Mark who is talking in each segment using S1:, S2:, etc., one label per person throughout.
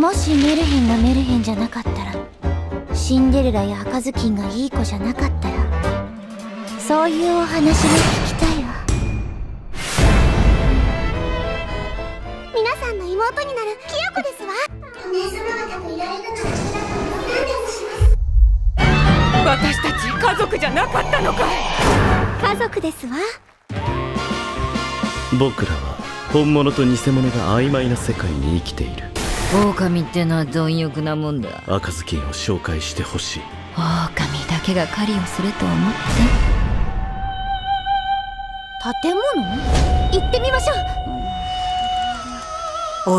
S1: もしメルヘンがメルヘンじゃなかったらシンデレラや赤ずきんがいい子じゃなかったらそういうお話が聞きたいわ。
S2: 皆さんの妹になるキヨコですわ。お姉様方といられるのは何でもします
S3: 私たち家族じゃなかったのか。い
S2: 家族ですわ。
S4: 僕らは本物と偽物が曖昧な世界に生きている
S5: 狼ってのは貪欲なもんだ。
S4: 赤ずきんを紹介してほしい。
S5: 狼だけが狩りをすると思って。
S1: 建物？行ってみましょ
S6: う。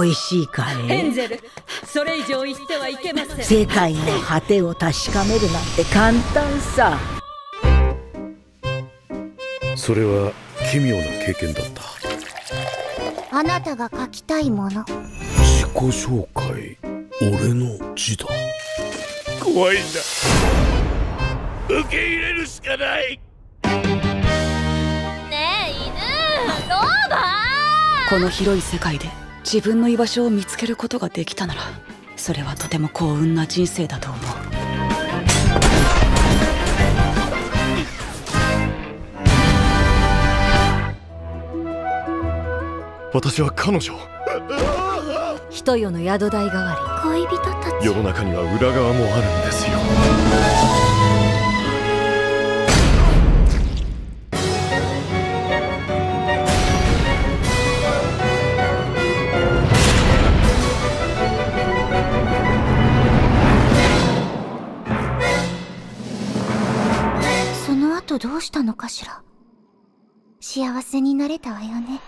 S6: 美味しいか
S3: ヘンゼル。それ以上言ってはいけません。
S6: 世界の果てを確かめるなんて簡単さ。
S7: それは奇妙な経験だった。
S1: あなたが書きたいもの。
S7: 自己紹介俺の字だ怖いんだ受け入れるしかない。
S2: ねえ犬ローバ
S8: ー。この広い世界で自分の居場所を見つけることができたならそれはとても幸運な人生だと思う。
S7: 私は彼女
S5: 人よの宿代代わ
S1: り。恋人たち。
S7: 世の中には裏側もあるんですよ。
S1: その後どうしたのかしら。幸せになれたわよね